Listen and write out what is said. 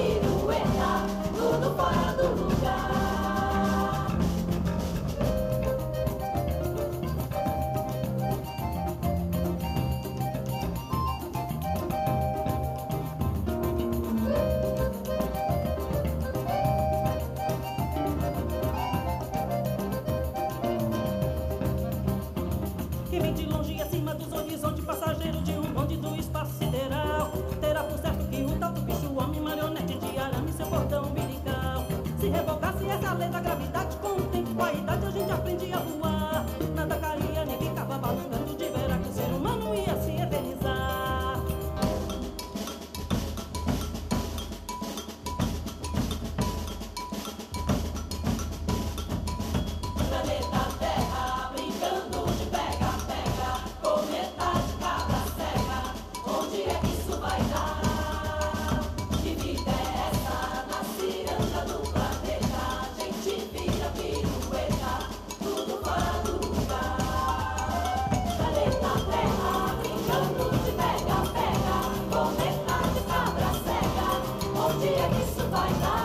Que tudo fora do lugar. Vem de longe é se revogasse essa lei da gravidade, com o tempo, a idade, a gente aprende a Macht ihr nicht so